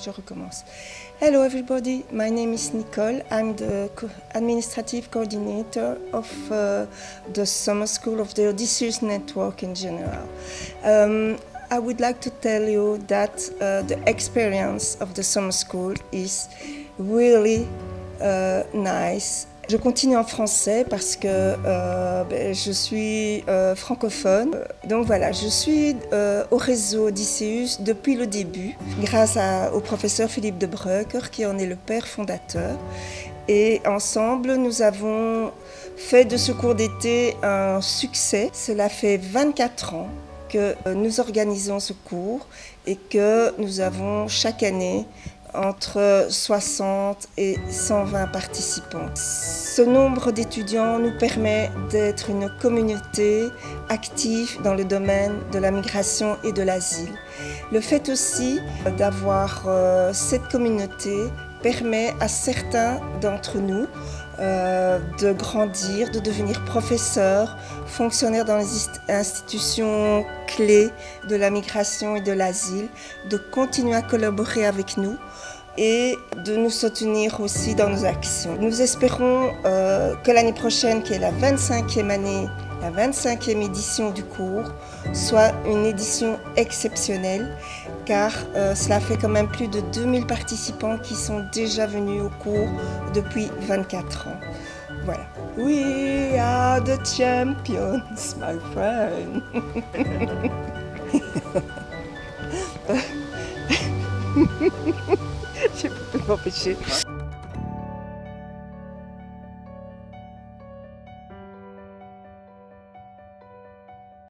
je recommence. Hello everybody, my name is Nicole. I'm the administrative coordinator of uh, the summer school of the Odysseus network in general. Um, I would like to tell you that uh, the experience of the summer school is really uh, nice je continue en français parce que euh, ben, je suis euh, francophone. Donc voilà, je suis euh, au réseau Odysseus depuis le début, grâce au professeur Philippe de Breuker qui en est le père fondateur. Et ensemble, nous avons fait de ce cours d'été un succès. Cela fait 24 ans que nous organisons ce cours et que nous avons chaque année entre 60 et 120 participants. Ce nombre d'étudiants nous permet d'être une communauté active dans le domaine de la migration et de l'asile. Le fait aussi d'avoir euh, cette communauté permet à certains d'entre nous euh, de grandir, de devenir professeurs, fonctionnaires dans les institutions clés de la migration et de l'asile, de continuer à collaborer avec nous et de nous soutenir aussi dans nos actions. Nous espérons euh, que l'année prochaine, qui est la 25e année, la 25e édition du cours, soit une édition exceptionnelle car euh, cela fait quand même plus de 2000 participants qui sont déjà venus au cours depuis 24 ans. Voilà. We are the champions, my friend. Je peux m'empêcher.